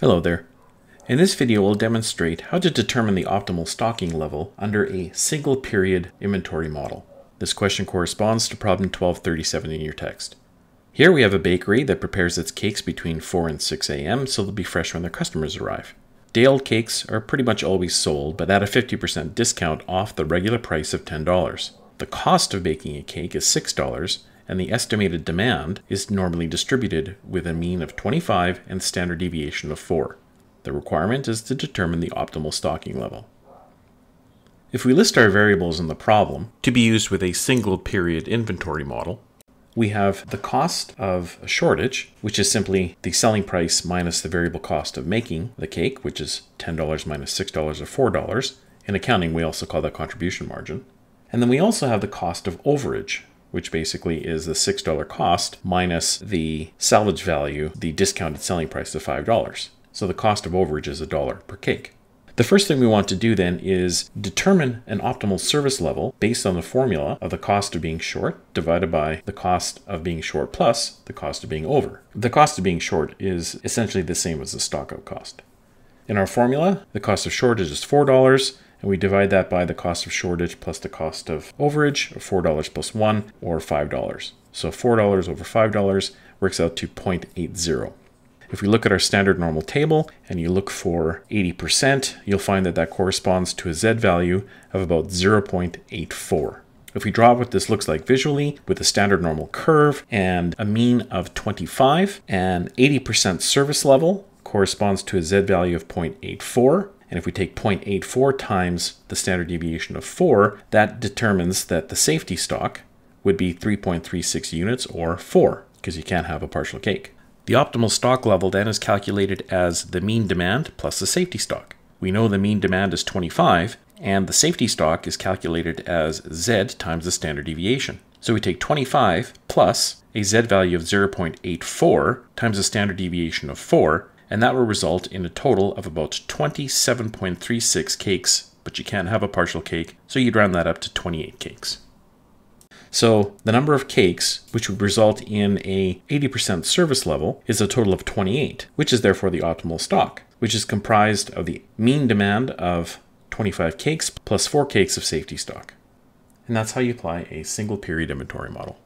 Hello there. In this video, we'll demonstrate how to determine the optimal stocking level under a single period inventory model. This question corresponds to problem 1237 in your text. Here we have a bakery that prepares its cakes between 4 and 6 a.m. so they'll be fresh when their customers arrive. Day-old cakes are pretty much always sold, but at a 50% discount off the regular price of $10. The cost of baking a cake is $6, and the estimated demand is normally distributed with a mean of 25 and standard deviation of 4. The requirement is to determine the optimal stocking level. If we list our variables in the problem, to be used with a single period inventory model, we have the cost of a shortage, which is simply the selling price minus the variable cost of making the cake, which is $10 minus $6 or $4. In accounting, we also call that contribution margin. And then we also have the cost of overage, which basically is the $6 cost minus the salvage value, the discounted selling price of $5. So the cost of overage is a dollar per cake. The first thing we want to do then is determine an optimal service level based on the formula of the cost of being short divided by the cost of being short plus the cost of being over. The cost of being short is essentially the same as the stockout cost. In our formula, the cost of shortage is $4 and we divide that by the cost of shortage plus the cost of overage of $4 plus 1 or $5. So $4 over $5 works out to 0.80. If we look at our standard normal table and you look for 80%, you'll find that that corresponds to a Z value of about 0.84. If we draw what this looks like visually with a standard normal curve and a mean of 25 and 80% service level corresponds to a Z value of 0.84, and if we take 0.84 times the standard deviation of 4, that determines that the safety stock would be 3.36 units or 4, because you can't have a partial cake. The optimal stock level then is calculated as the mean demand plus the safety stock. We know the mean demand is 25, and the safety stock is calculated as Z times the standard deviation. So we take 25 plus a Z value of 0.84 times the standard deviation of 4, and that will result in a total of about 27.36 cakes, but you can't have a partial cake, so you'd round that up to 28 cakes. So the number of cakes, which would result in a 80% service level, is a total of 28, which is therefore the optimal stock, which is comprised of the mean demand of 25 cakes plus 4 cakes of safety stock. And that's how you apply a single period inventory model.